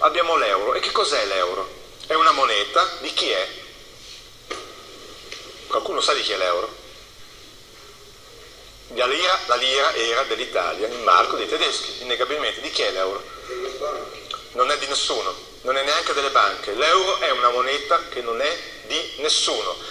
abbiamo l'euro. E che cos'è l'euro? È una moneta di chi è? Qualcuno sa di chi è l'euro? La lira, la lira era dell'Italia, il marco dei tedeschi, innegabilmente. Di chi è l'euro? Non è di nessuno, non è neanche delle banche. L'euro è una moneta che non è di nessuno